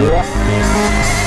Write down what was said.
Yeah.